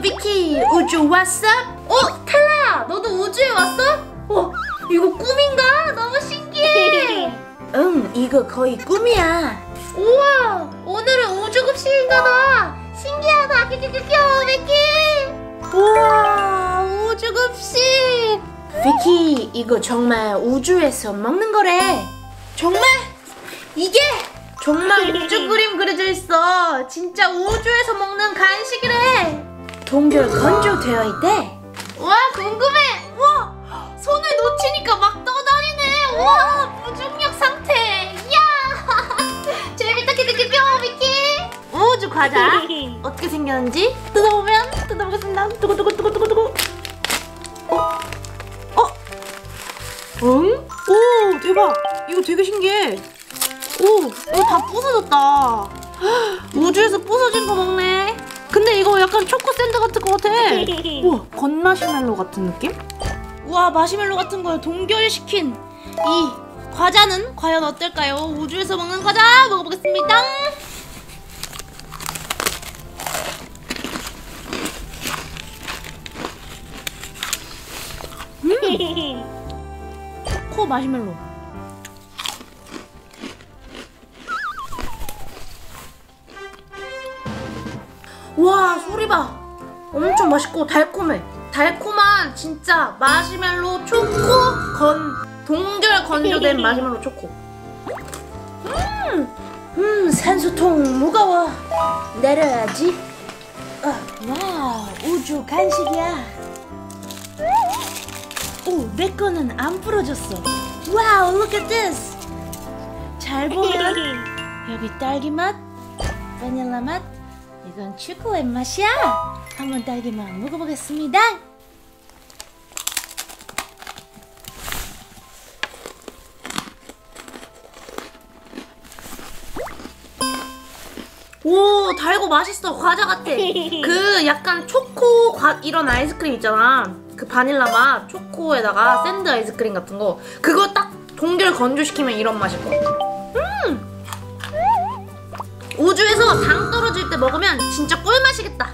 비키 우주 왔어? 어 탈라야 너도 우주에 왔어? 어 이거 꿈인가? 너무 신기해 응 이거 거의 꿈이야 우와 오늘은 우주급식인가 봐 신기하다 끼끼끼끼 비키 우와 우주급식 비키 이거 정말 우주에서 먹는 거래 정말? 이게 정말 우주 그림 그려져 있어. 진짜 우주에서 먹는 간식이래. 동결 건조되어 있대. 와 궁금해. 와 손을 놓치니까 막 떠다니네. 와 무중력 상태. 이야 재밌다 키키키키 미키. 우주 과자 어떻게 생겼는지 뜯어보면 뜯어보겠습니다. 두구두구두구두구두구. 어? 어? 응? 오 대박. 이거 되게 신기해. 오, 이거 다 부서졌다. 우주에서 부서진 거 먹네. 근데 이거 약간 초코 샌드 같은 거 같아. 우와, 건마시멜로 같은 느낌? 우와, 마시멜로 같은 걸 동결시킨 이 과자는 과연 어떨까요? 우주에서 먹는 과자 먹어보겠습니다. 초코 마시멜로. 와 소리 봐. 엄청 맛있고 달콤해. 달콤한 진짜 마시멜로 초코 건 동결 건조된 마시멜로 초코. 음, 음 산소통 무거워. 내려야지. 아, 와 우주 간식이야. 오 내 거는 안 부러졌어. wow look at this. 잘 보면 여기 딸기 맛 바닐라 맛 이건 초코의 맛이야. 한번 딸기맛 먹어보겠습니다. 오 달고 맛있어 과자 같아. 그 약간 초코 과, 이런 아이스크림 있잖아. 그 바닐라 맛 초코에다가 샌드 아이스크림 같은 거 그거 딱 동결 건조시키면 이런 맛일 거야. 음 우주에서 먹으면 진짜 꿀맛이겠다.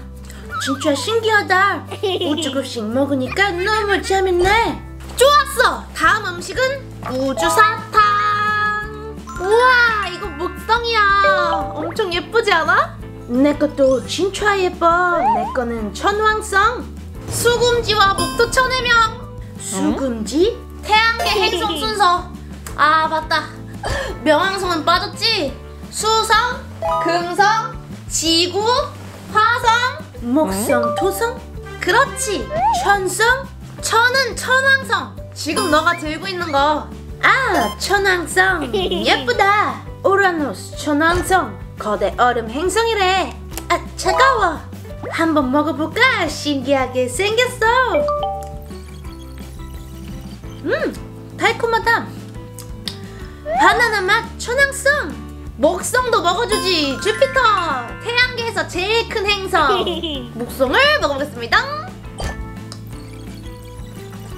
진짜 신기하다. 우주급식 먹으니까 너무 재밌네. 좋았어. 다음 음식은 우주 사탕. 우와, 이거 목성이야. 엄청 예쁘지 않아? 내 것도 진짜 예뻐. 내 거는 천왕성. 수금지와 목도 천해명. 수금지? 태양계 행성 순서. 아, 맞다. 명왕성은 빠졌지? 수성, 금성, 지구, 화성, 목성, 토성? 그렇지! 천성? 천은 천왕성! 지금 너가 들고 있는 거. 아, 천왕성! 예쁘다! 오라노스 천왕성! 거대 얼음 행성이래! 아, 차가워! 한번 먹어볼까? 신기하게 생겼어! 음, 달콤하다! 바나나 맛 천왕성! 목성도 먹어주지 주피터 태양계에서 제일 큰 행성 목성을 먹어보겠습니다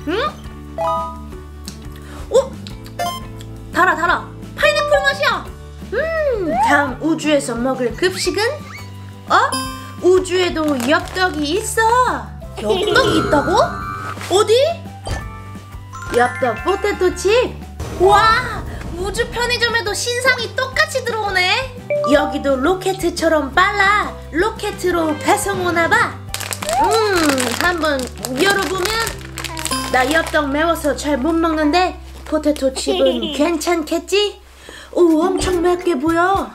음? 오? 달아 달아 파인애플 맛이야 음 다음 우주에서 먹을 급식은? 어? 우주에도 엽떡이 있어 엽떡이 있다고? 어디? 엽떡 포테토 칩 와! 우주 편의점에도 신상이 똑같 이 들어오네. 여기도 로켓처럼 빨라. 로켓으로 배송 오나봐. 음, 한번 열어보면 나 엽떡 매워서 잘 못 먹는데 포테토 칩은 괜찮겠지? 오, 엄청 맵게 보여.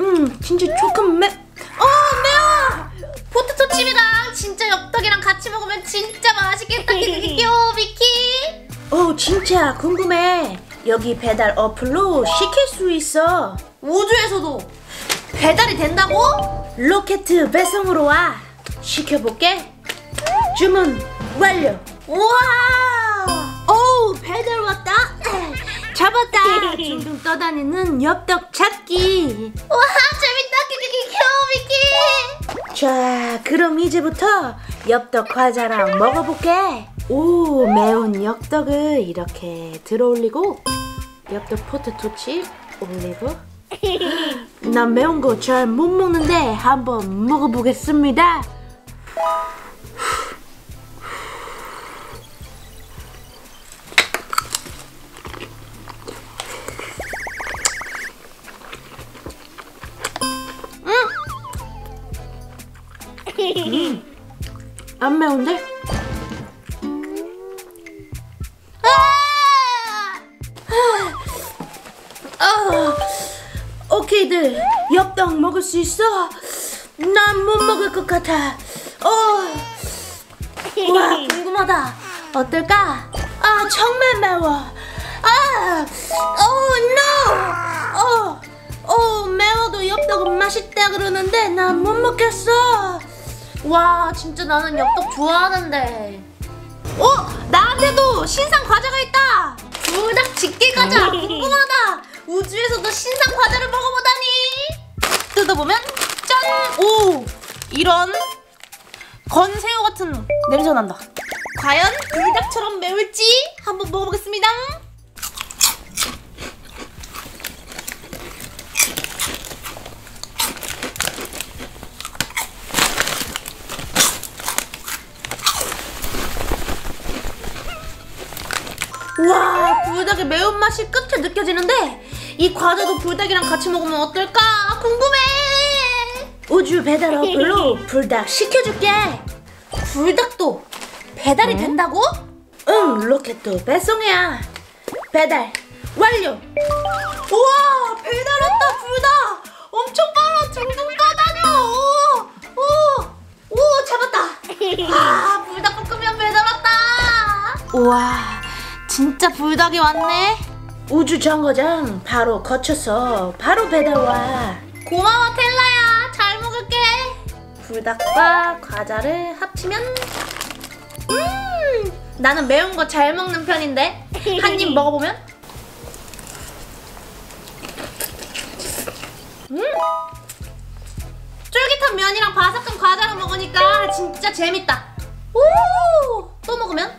음, 진짜 조금 매. 같이 먹으면 진짜 맛있겠다. 귀여워, 비키. 어, 진짜 궁금해. 여기 배달 어플로 시킬 수 있어. 우주에서도 배달이 된다고? 로켓 배송으로 와. 시켜볼게. 주문 완료. 우와! 오, 배달 왔다. 잡았다. 둥둥 떠다니는 엽떡 찾기. 와, 재밌다. 귀여워, 비키. 자, 그럼 이제부터 엽떡 과자랑 먹어볼게. 오, 매운 엽떡을 이렇게 들어올리고 엽떡 포테토 칩, 올리브. 난 매운 거 잘 못 먹는데 한번 먹어보겠습니다. 안 매운데? 아! 아! 오케이들 엽떡 먹을 수 있어? 난 못 먹을 것 같아. 어. 와 궁금하다. 어떨까? 아 정말 매워. 아, 오 노. 어, 어 매워도 엽떡은 맛있다 그러는데 난 못 먹겠어. 와 진짜 나는 엽떡 좋아하는데. 어 나한테도 신상 과자가 있다. 불닭 집게 과자 궁금하다. 우주에서도 신상 과자를 먹어보다니. 뜯어보면 짠! 오 이런 건새우 같은 냄새 난다. 과연 불닭처럼 매울지 한번 먹어보겠습니다. 와 불닭의 매운맛이 끝에 느껴지는데 이 과자도 불닭이랑 같이 먹으면 어떨까? 궁금해! 우주 배달 어플로 불닭 시켜줄게. 불닭도 배달이 된다고? 응 로켓도 배송이야. 배달 완료! 우와 배달 왔다 불닭! 엄청 빨라 둥둥 떠다녀! 오, 오, 오 잡았다! 아 불닭 볶음면 배달 왔다! 우와 진짜 불닭이 왔네. 우주 정거장 바로 거쳐서 바로 배달 와. 고마워 텔라야. 잘 먹을게. 불닭과 과자를 합치면? 음 나는 매운 거 잘 먹는 편인데. 한 입 먹어보면? 음 쫄깃한 면이랑 바삭한 과자랑 먹으니까 진짜 재밌다. 오또 먹으면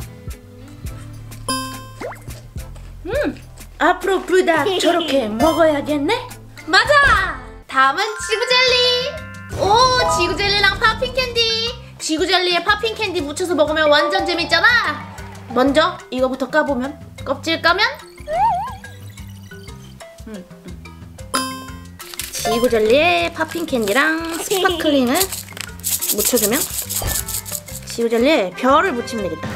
음! 앞으로 불닭 저렇게 먹어야겠네? 맞아! 다음은 지구젤리! 오 지구젤리랑 팝핑캔디! 지구젤리에 팝핑캔디 묻혀서 먹으면 완전 재밌잖아! 먼저 이거부터 까보면? 껍질 까면? 음, 음. 지구젤리에 popping candy랑 sprinkle을 묻혀주면 지구젤리에 별을 묻히면 되겠다.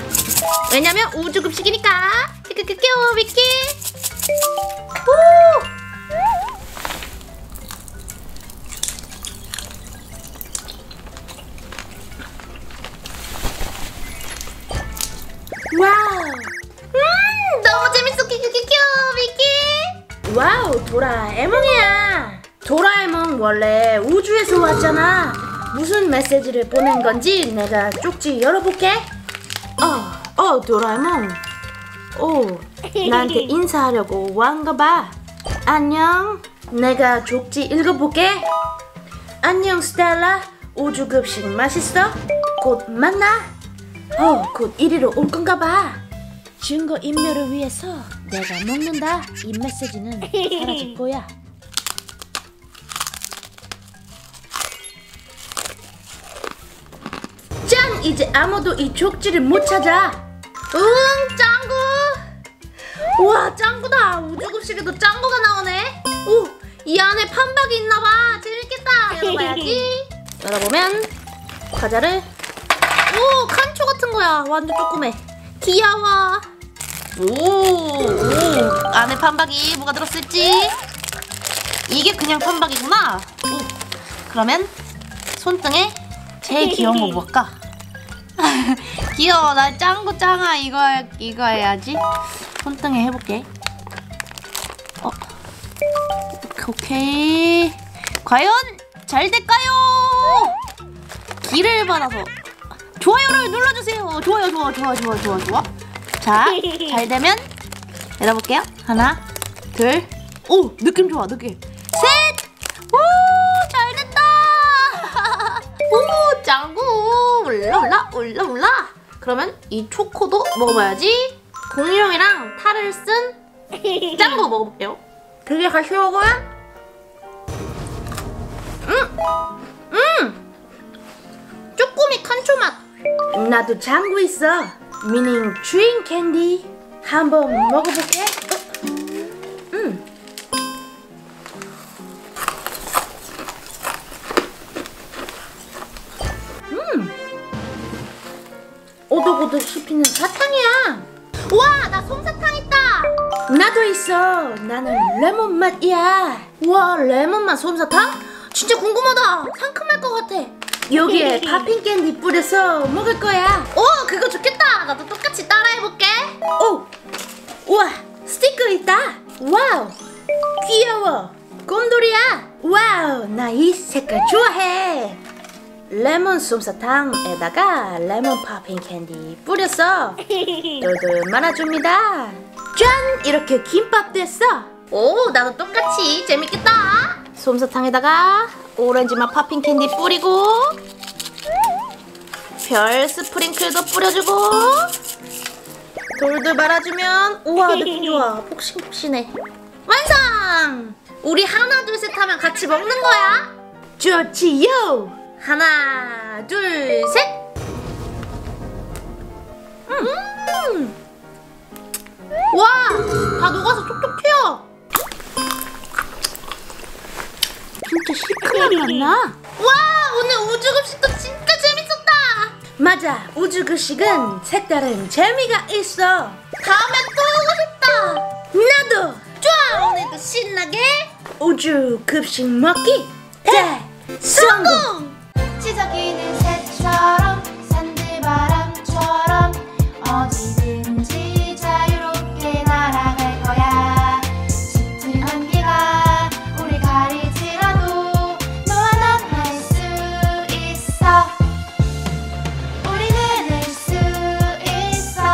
왜냐면 우주급식이니까 미끼 오! wow 음 너무 재밌어 큐큐큐큐 미끼 wow 도라에몽이야 도라에몽 원래 우주에서 왔잖아 무슨 메시지를 보낸 건지 내가 쪽지 열어볼게 어, 어 도라에몽 오 나한테 인사하려고 왔나 봐 안녕 내가 쪽지 읽어볼게 안녕 스텔라 우주급식 맛있어? 곧 만나 어, 곧 이리로 올 건가 봐. 증거 인멸을 위해서 내가 먹는다. 이 메시지는 사라질 거야. 짠! 이제 아무도 이 족지를 못 찾아. 응, 짱구. 우와, 짱구다. 우주급식에도 짱구가 나오네. 오, 이 안에 판박이 있나 봐. 재밌겠다. 열어봐야지. 열어보면 과자를 오 칸초 같은 거야 완전 조그매 귀여워 오, 오 안에 판박이 뭐가 들었을지 이게 그냥 판박이구나 오 그러면 손등에 제일 귀여운 거 뭘까 귀여워. 나 짱구 짱아. 이거 이거 해야지. 손등에 해볼게. 어. 오케이. 과연 잘 될까요? 기를 받아서. 좋아요를 눌러주세요. 좋아요, 좋아, 좋아, 좋아, 좋아, 좋아. 자, 잘 되면 열어볼게요. 하나, 둘, 오, 느낌 좋아, 느낌. 셋, 오, 잘 됐다. 오, 짱구, 올라, 올라, 올라, 올라. 그러면 이 초코도 먹어봐야지. 공룡이랑 탈을 쓴 짠거 먹어볼게요. 되게 가시오고요? 음! 음! 쪼꼬미 칸초 맛! 나도 장구 있어. 미닝 주인 캔디. 한번 먹어볼게. 씹히는 사탕이야. 와, 나 솜사탕 있다. 나도 있어. 나는 레몬 맛이야. 와, 레몬 맛 솜사탕? 진짜 궁금하다. 상큼할 것 같아. 여기에 popping candy 뿌려서 먹을 거야. 오, 그거 좋겠다. 나도 똑같이 따라해볼게. 오, 우와, 스티커 있다. wow, 귀여워. 곰돌이야. wow, 나 이 색깔 좋아해. 레몬 솜사탕에다가 레몬 popping candy 뿌려서 돌돌 말아줍니다. 짠! 이렇게 김밥 됐어. 오, 나도 똑같이 재밌겠다. 솜사탕에다가 오렌지 맛 popping candy 뿌리고 별 sprinkle도 뿌려주고 돌돌 말아주면 우와 느낌 좋아 폭신폭신해 완성! 우리 하나, 둘, 셋 하면 같이 먹는 거야. 좋지요 하나, 둘, 셋. 음. 와, 다 녹아서 톡톡 튀어. 진짜 시큼한 맛 나. 와, 오늘 우주급식도 진짜 재밌었다. 맞아, 우주급식은 색다른 재미가 있어. 다음에 또 오고 싶다. 나도 좋아, 오늘도 신나게 우주급식 먹기 대 성공! 성공! 시작이는